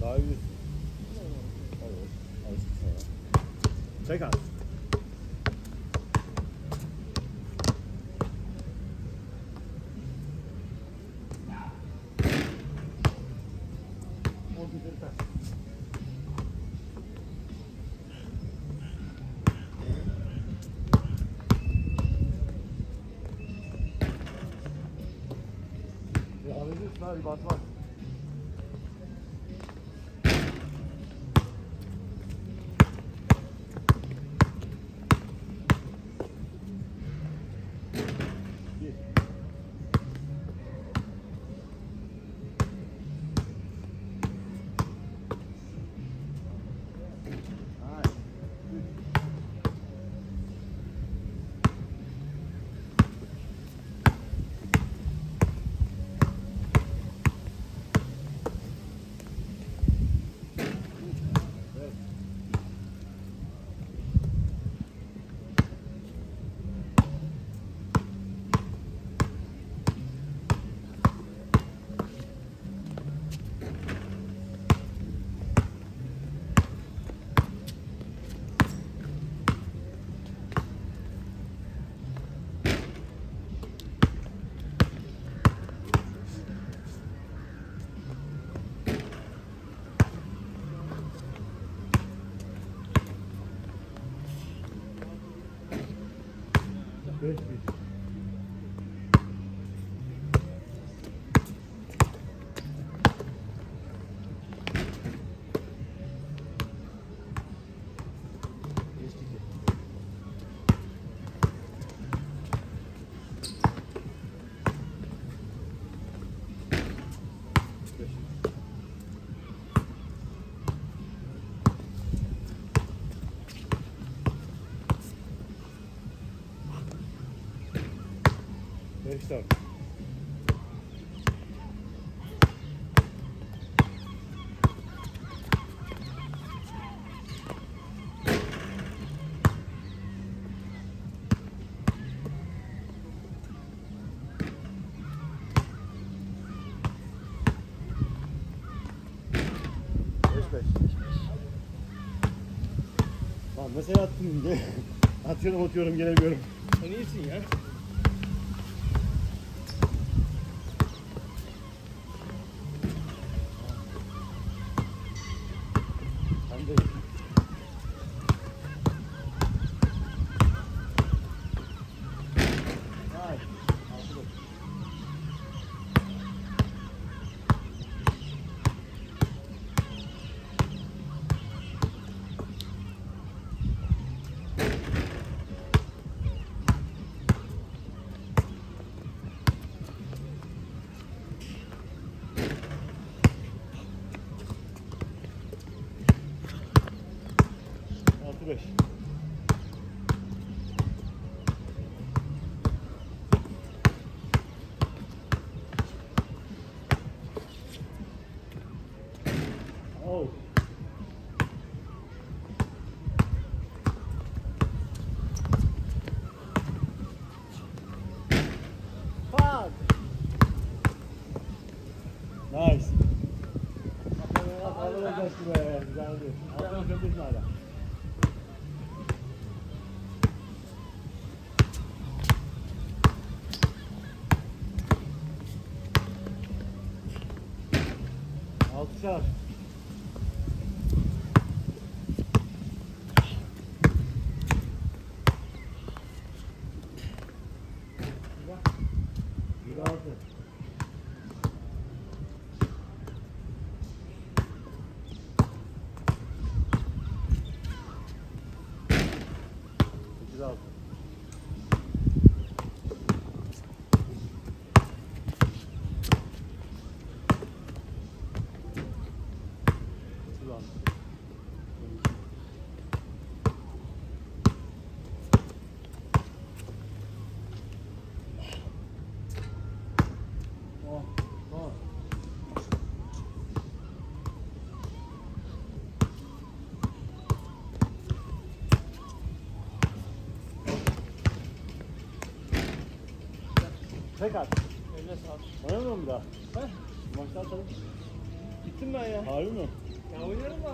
live Checker. Ja, das ist mal über Good. Beş dakika. Lan mesela attım şimdi. Atıyorum atıyorum gelemiyorum. Sen iyisin ya. Thank you. 35. Nice. Alle, alle, alle, alle, alle, alle, alle, alle, alle, alle, alle, alle, alle, alle, alle, alle, alle, alle, Alkışlar. Tek at. Eline sağlık. Oynamıyor mu daha? Heh. Maçtan sonra. Gittim ben ya. Harbi mi? Ya oynarım ben.